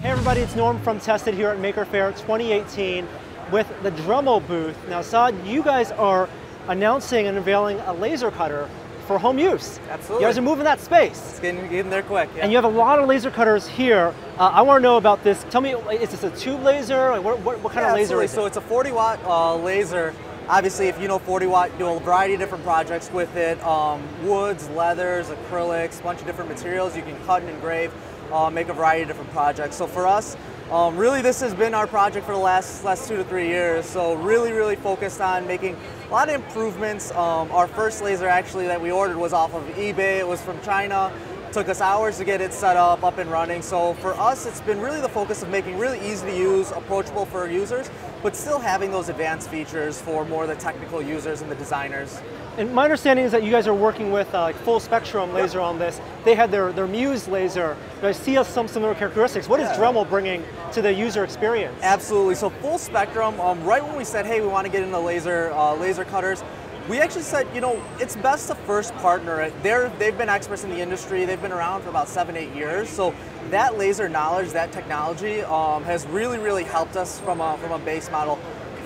Hey everybody, it's Norm from Tested here at Maker Faire 2018 with the Dremel booth. Now Saad, you guys are announcing and unveiling a laser cutter for home use. Absolutely. You guys are moving that space. It's getting, getting there quick. Yeah. And you have a lot of laser cutters here. Uh, I want to know about this. Tell me, is this a tube laser? Like, what, what, what, kind yeah, of laser absolutely. is it? So it's a 40 watt uh, laser. Obviously, if you know 40 watt, do a variety of different projects with it. Um, woods, leathers, acrylics, a bunch of different materials. You can cut and engrave, uh, make a variety of different projects. So for us, um, really, this has been our project for the last last two to three years. So really, really focused on making a lot of improvements. Um, our first laser actually that we ordered was off of eBay. It was from China. Took us hours to get it set up, up and running. So for us, it's been really the focus of making really easy to use, approachable for users, but still having those advanced features for more of the technical users and the designers. And my understanding is that you guys are working with uh, like full spectrum laser on this. They had their, their Muse laser. I see some similar characteristics. What is Yeah. Dremel bringing to the user experience? Absolutely. So full spectrum. Um, right when we said, hey, we want to get into laser uh, laser cutters, we actually said, you know, it's best to first partner. They're they've been experts in the industry. They've been around for about seven, eight years. So that laser knowledge, that technology, um, has really, really helped us from a from a base model.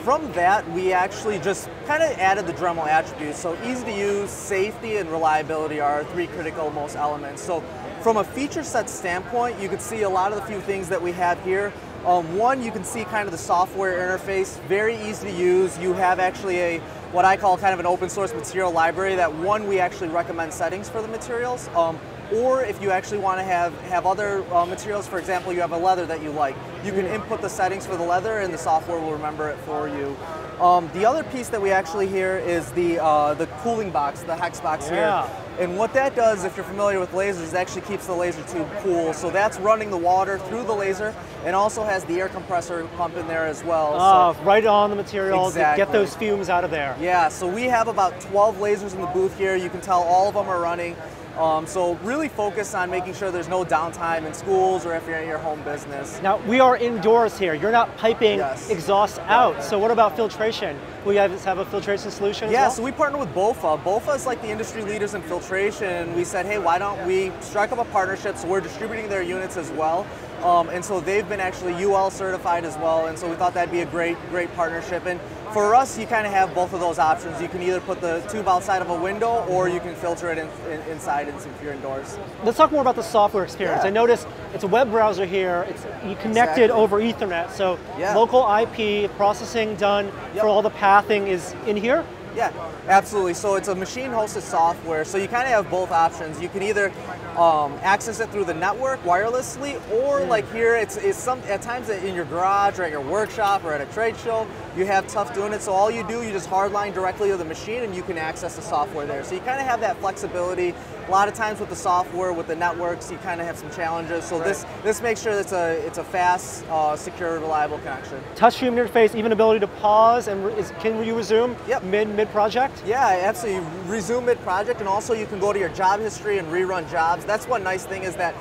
From that, we actually just kind of added the Dremel attributes. So easy to use, safety, and reliability are our three critical most elements. So from a feature set standpoint, you can see a lot of the few things that we have here. Um, one, you can see kind of the software interface, very easy to use. You have actually a what I call kind of an open source material library that one, we actually recommend settings for the materials. Um, or if you actually want to have, have other uh, materials, for example, you have a leather that you like, you can input the settings for the leather and the software will remember it for you. Um, the other piece that we actually hear is the, uh, the cooling box, the hex box Yeah. here. And what that does, if you're familiar with lasers, it actually keeps the laser tube cool. So that's running the water through the laser and also has the air compressor pump in there as well. Uh, so, right on the material to get those fumes out of there. yeah, so we have about 12 lasers in the booth here. You can tell all of them are running. Um, so really focus on making sure there's no downtime in schools or if you're in your home business. Now we are indoors here. You're not piping Yes. exhaust out. So what about filtration? Will you guys have a filtration solution? Yeah, well? so we partner with BOFA. BOFA is like the industry leaders in filtration. We said, hey, why don't we strike up a partnership so we're distributing their units as well. Um, and so they've been actually UL certified as well. And so we thought that'd be a great, great partnership. And for us, you kind of have both of those options. You can either put the tube outside of a window or you can filter it in, in, inside and if you're indoors. Let's talk more about the software experience. Yeah. I noticed it's a web browser here. It's you connected Exactly. over Ethernet. So Yeah. local IP processing done Yep. for all the pathing is in here. Yeah, absolutely. So it's a machine-hosted software. So you kind of have both options. You can either um, access it through the network wirelessly, or like here, it's, it's some at times in your garage or at your workshop or at a trade show, you have tough doing it. So all you do, you just hardline directly to the machine, and you can access the software there. So you kind of have that flexibility. A lot of times with the software, with the networks, you kind of have some challenges. So this this makes sure that it's a it's a fast, uh, secure, reliable connection. Touchscreen interface, even ability to pause and re- is, can you resume Yep. mid mid project? Yeah, absolutely. Resume mid project, and also you can go to your job history and rerun jobs. That's one nice thing is that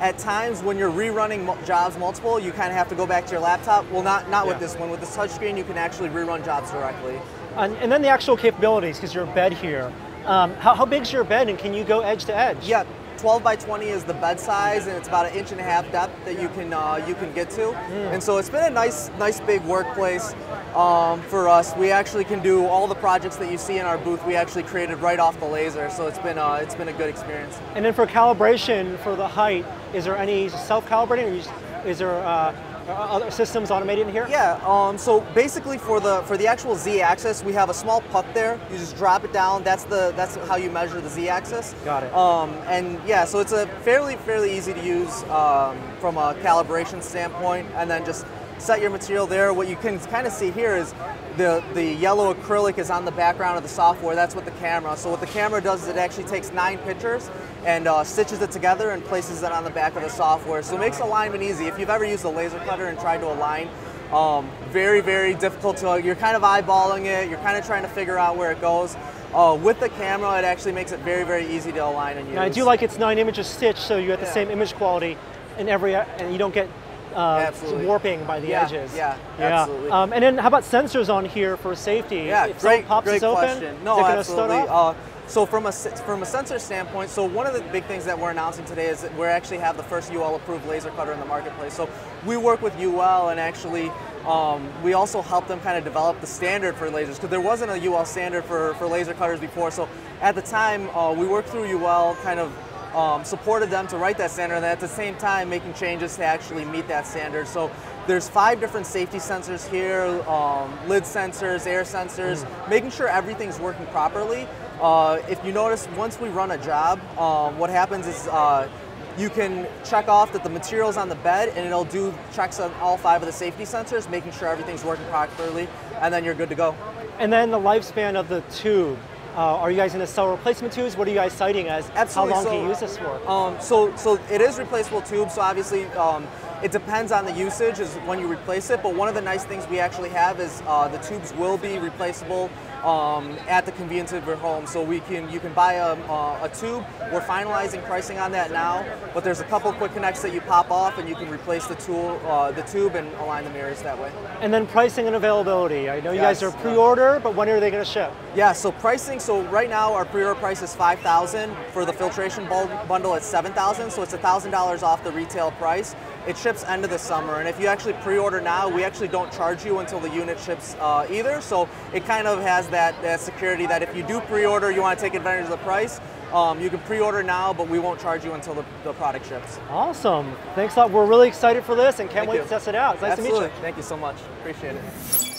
at times when you're rerunning jobs multiple, you kind of have to go back to your laptop. Well, not not with this one. With this touchscreen, you can actually rerun jobs directly. And, and then the actual capabilities, because your bed here. Um, how, how big's your bed, and can you go edge to edge? Yeah, 12 by 20 is the bed size, and it's about an inch and a half depth that you can uh, you can get to. And so it's been a nice nice big workplace um, for us. We actually can do all the projects that you see in our booth. We actually created right off the laser, so it's been uh, it's been a good experience. And then for calibration for the height, is there any self-calibrating, or is there uh, other systems automated in here? Yeah, um, so basically for the for the actual z-axis, we have a small puck there. You just drop it down. That's the that's how you measure the z-axis. Got it. Um, and yeah, so it's a fairly fairly easy to use um, from a calibration standpoint, and then just set your material there. What you can kind of see here is the the yellow acrylic is on the background of the software. That's what the camera. So what the camera does is it actually takes nine pictures and uh, stitches it together and places it on the back of the software. So it makes alignment easy. If you've ever used a laser cutter and tried to align, um, very, very difficult to, you're kind of eyeballing it, you're kind of trying to figure out where it goes. Uh, with the camera, it actually makes it very, very easy to align and use. Now, I do like it's nine images stitched, so you get the Yeah. same image quality in every, and you don't get uh, warping by the Yeah, edges. yeah, absolutely. Um, and then how about sensors on here for safety? Yeah, if great, pops great open, question. No, is it gonna start absolutely. Uh, So from a from a sensor standpoint, so one of the big things that we're announcing today is that we actually have the first UL approved laser cutter in the marketplace. So we work with UL and actually um, we also help them kind of develop the standard for lasers because there wasn't a UL standard for, for laser cutters before. So at the time uh, we worked through UL, kind of um, supported them to write that standard and at the same time making changes to actually meet that standard. So there's five different safety sensors here, um, lid sensors, air sensors, mm. making sure everything's working properly. Uh, if you notice, once we run a job, um, what happens is uh, you can check off that the material's on the bed and it'll do checks on all five of the safety sensors, making sure everything's working properly, and then you're good to go. And then the lifespan of the tube. Uh, are you guys going to sell replacement tubes? What are you guys citing as? Absolutely. How long so, can you use this for? Um, so, so it is replaceable tubes. So obviously, um, it depends on the usage is when you replace it, but one of the nice things we actually have is uh, the tubes will be replaceable um, at the convenience of your home. So we can you can buy a, uh, a, tube. We're finalizing pricing on that now, but there's a couple quick connects that you pop off and you can replace the tool, uh, the tube and align the mirrors that way. And then pricing and availability. I know you yes, guys are pre-order, but when are they going to ship? Yeah, so pricing, so right now our pre-order price is 5000 for the filtration bundle it's 7000 so it's $1,000 off the retail price. It ships end of the summer, and if you actually pre-order now, we actually don't charge you until the unit ships uh, either. So it kind of has that, that security that if you do pre-order, you want to take advantage of the price, um, you can pre-order now, but we won't charge you until the, the, product ships. Awesome. Thanks a lot. We're really excited for this and can't Thank wait you. to test it out. It's nice Absolutely. to meet you. Thank you so much. Appreciate it.